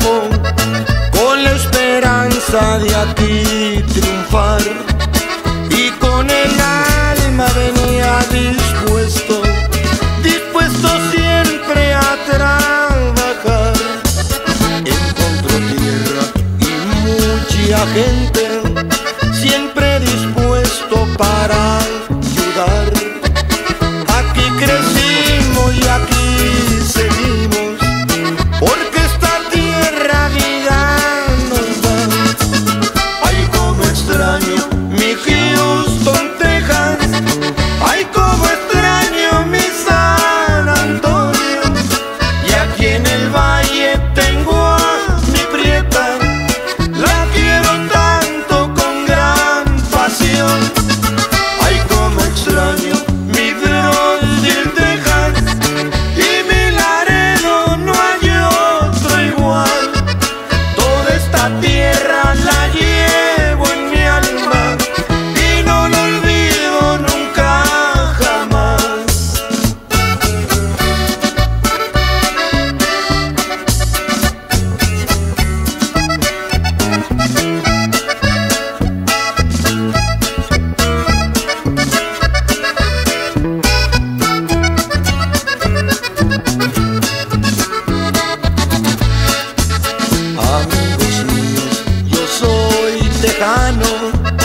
con la esperanza de a ti triunfar y con el alma venía dispuesto, dispuesto siempre a trabajar. Encontró tierra y mucha gente siempre dispuesto para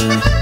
thank you